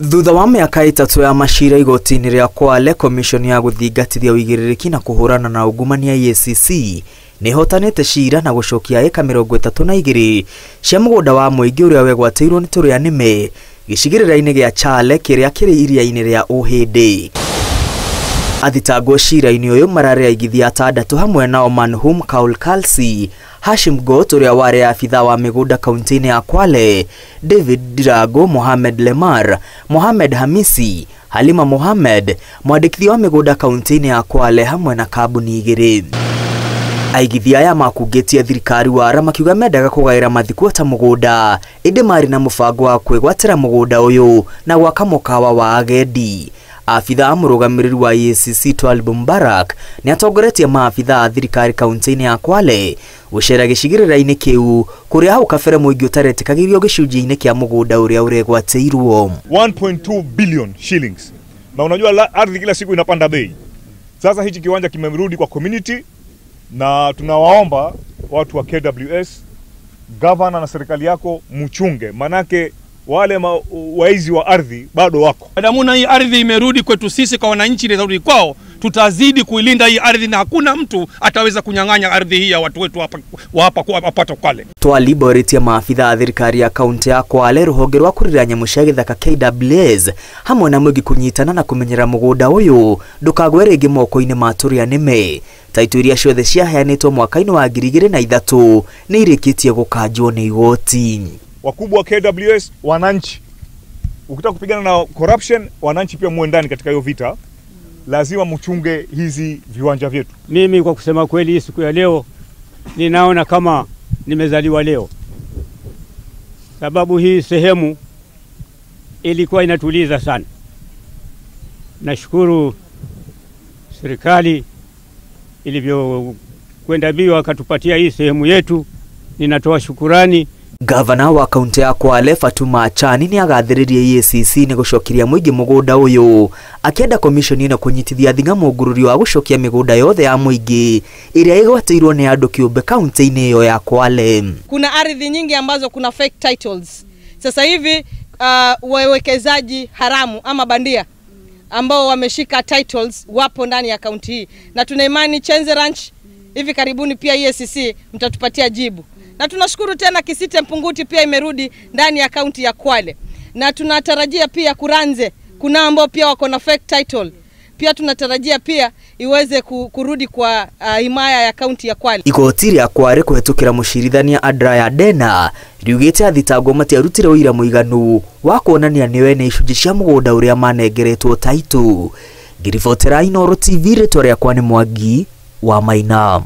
thutha wa mĩaka ĩtatũ ya macira igoti-inĩ rĩa Kwale komishoni ya gũthingatithia ũigĩrĩrĩki na kũhũrana na ungumania EACC nĩ cira na gũcokia ĩka mĩrongo ĩtatũ na igĩrĩ cia mũgũnda wa mũingĩ ũrĩa wegwatĩirwo nĩ tũrĩa nĩme gĩcigĩrĩra-inĩ gĩa Chale kĩrĩa kĩrĩ iria-inĩ rĩa Ũhĩndĩ athitangwo cira-inĩ ũyũ mararĩ aigithia atandatũ hamwe na Oman Hum Kaul Kalsi Hashim Got ũrĩa warĩ abitha wa mĩgũnda kaunti-inĩ ya Kwale David Dirago Mohamed Lemar Mohamed Hamisi Halima Mohamed mwandĩkithia wa mĩgũnda kaunti-inĩ ya Kwale hamwe na kambuni igĩrĩ. Aigithia aya makungĩtie thirikari wara makiuga mendaga kũgaĩra mathikuo ta mũgũnda. Ĩndĩ marĩ na mũbango wa kwĩgwatĩra mũgũnda ũyũ na gwaka mũkawa wa agendi abitha mũrũgamĩrĩri wa EACC Twalib Mbarak nĩ atongoretie maabitha a thirikari kaunti-inĩ ya Kwale gũcera gĩcigĩrĩra-inĩ kĩu kũrĩa hau kabere mũingĩ ũtaretĩkagĩrio gĩcunjĩ-inĩ kĩa mũgũnda ũrĩa ũregwatĩirwo. 1.2 billion shillings, na unajua ardhi kila siku inapanda bei. Sasa hichi kiwanja kimerudi kwa community, na tunawaomba watu wa KWS, gavana na serikali yako mchunge, manake wale ma, waizi wa ardhi bado wako. Damuna hii ardhi imerudi kwetu sisi, kwa wananchi inarudi kwao. Tutazidi kuilinda hii ardhi na hakuna mtu ataweza kunyang'anya ardhi hii ya watu wetu hapa wa hapa kwa hapa Kwale. Twalib orĩtie maabitha a thirikari ya kaunti ya Kwale rũhonge rwa kurira nyamũ cia gĩthaka KWS hamwe na mũingĩ kunyitana na kũmenyera mũgũnda ũyũ ndũkagwe rĩngĩ moko-inĩ ma turia nime taito iria ciothe ciaheanĩtwo mwaka-inĩ wa ngiri igĩrĩ na ithatũ nĩ irĩkĩtie gũkanjwo nĩ igoti Wakubwa wa KWS, wananchi, ukitaka kupigana na corruption, wananchi pia muwe ndani katika hiyo vita, lazima mchunge hizi viwanja vyetu. Mimi kwa kusema kweli, siku ya leo ninaona kama nimezaliwa leo, sababu hii sehemu ilikuwa inatuliza sana. Nashukuru serikali ilivyokwenda mbio akatupatia hii sehemu yetu, ninatoa shukurani. Gavana wa kaunti ya Kwale Fatuma Achani nĩ agathĩrĩirie EACC nĩ gũcokeria mũingĩ mũgũnda ũyũ akĩenda komishoni ĩno kũnyitithia thing'a mugururi wa gũcokia mĩgũnda yothe ya mũingĩ ĩrĩa ĩgwatĩirwo nĩ andũ kĩũmbe kaunti-inĩ ĩyo ya Kwale. Kuna ardhi nyingi ambazo kuna fake titles sasa hivi. Uh, wawekezaji haramu ama bandia ambao wameshika titles wapo ndani ya kaunti hii, na tuna imani Chenze Ranch hivi karibuni pia EACC mtatupatia jibu. Na tunashukuru tena Kisite Mpunguti pia imerudi ndani ya kaunti ya Kwale, na tunatarajia pia Kuranze kuna ambao pia wako na fake title. Pia tunatarajia pia iweze kurudi kwa uh, himaya ya kaunti ya Kwale. Igoti rĩa Kware kũhetũkĩra mũcirithania Adraya Dena riugĩte athitangwo matiarutire ũira mũiganu wa kuonania nĩwe nĩ icunjĩ cia mũgũnda ũrĩa manengeretwo taitũ. Ngiribotera Inooro TV rĩtwa rĩakwa nĩ Mwangi wa Maina.